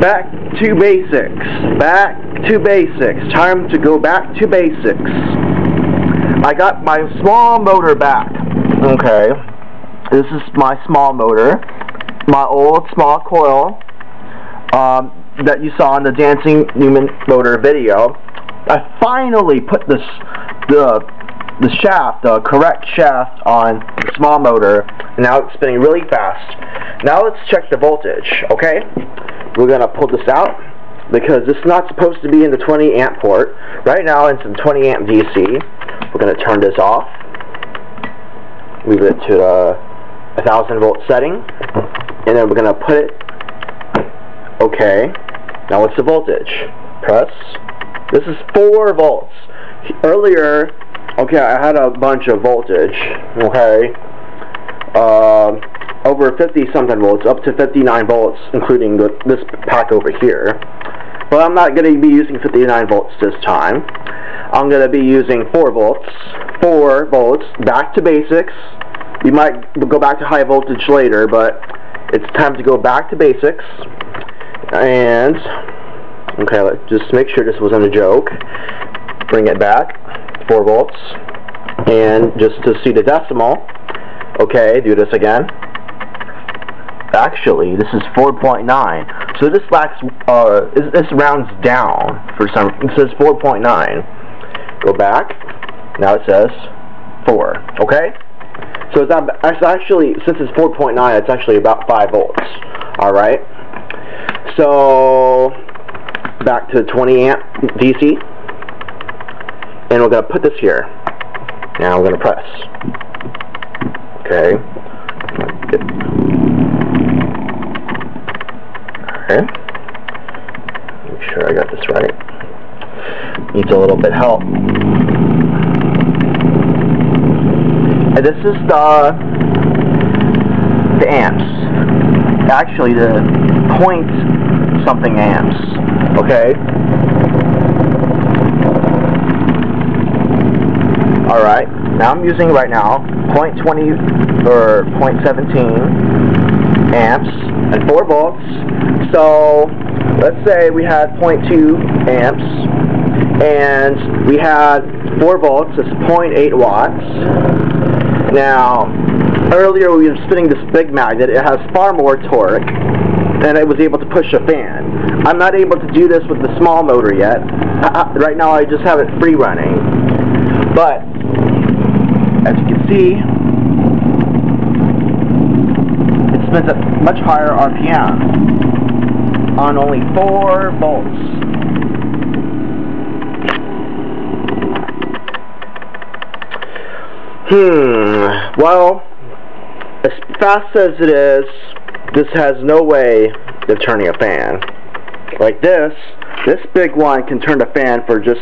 Back to basics. Back to basics. Time to go back to basics. I got my small motor back. Okay. This is my small motor. My old small coil um, that you saw in the Dancing Newman motor video. I finally put this the the shaft, the correct shaft on the small motor. And now it's spinning really fast. Now let's check the voltage, okay? We're going to pull this out because is not supposed to be in the 20 amp port. Right now it's in 20 amp DC. We're going to turn this off. Leave it to the 1000 volt setting. And then we're going to put it, okay. Now what's the voltage? Press. This is 4 volts. Earlier, okay, I had a bunch of voltage, okay. Uh, over 50 something volts, up to 59 volts, including the, this pack over here. But I'm not going to be using 59 volts this time. I'm going to be using 4 volts. 4 volts, back to basics. You might go back to high voltage later, but it's time to go back to basics. And, okay, let's just make sure this wasn't a joke. Bring it back, 4 volts. And just to see the decimal, okay, do this again. Actually, this is 4.9. So this lacks, uh, this rounds down for some, it says 4.9. Go back, now it says 4, okay? So it's, actually, since it's 4.9, it's actually about 5 volts, alright? So, back to 20 amp DC, and we're going to put this here. Now we're going to press. Okay. Okay. Make sure I got this right. Needs a little bit help. And this is the the amps. Actually, the point something amps. Okay. All right. Now I'm using right now 0.20 or 0.17 amps and 4 volts. So let's say we had 0.2 amps and we had 4 volts, it's 0.8 watts. Now, earlier we were spinning this big magnet, it has far more torque and it was able to push a fan. I'm not able to do this with the small motor yet. Uh, right now I just have it free running. But, as you can see, it spins at much higher RPM on only 4 volts. Hmm, well, as fast as it is, this has no way of turning a fan. Like this, this big one can turn a fan for just,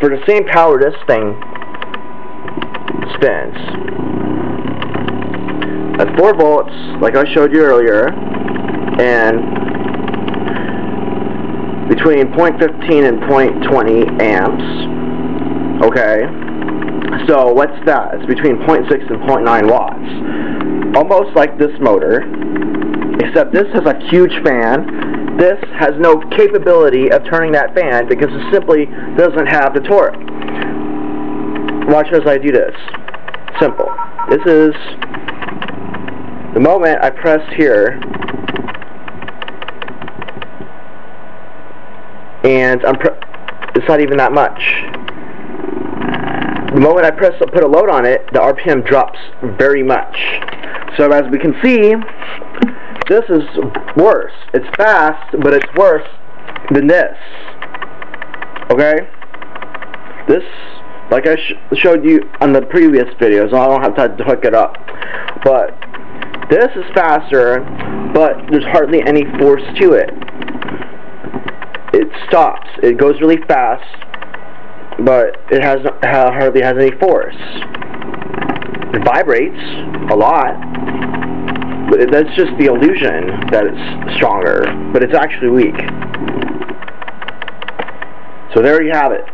for the same power this thing spins. At 4 volts, like I showed you earlier, and between 0.15 and 0.20 amps. Okay, so what's that? It's between 0.6 and 0.9 watts. Almost like this motor, except this has a huge fan. This has no capability of turning that fan because it simply doesn't have the torque. Watch as I do this. Simple. This is the moment I press here and I'm it's not even that much. The moment I press put a load on it, the RPM drops very much. So as we can see, this is worse. It's fast, but it's worse than this. Okay? This, like I sh showed you on the previous videos, I don't have time to hook it up. But this is faster, but there's hardly any force to it it stops. It goes really fast, but it has hardly has any force. It vibrates a lot, but that's just the illusion that it's stronger, but it's actually weak. So there you have it.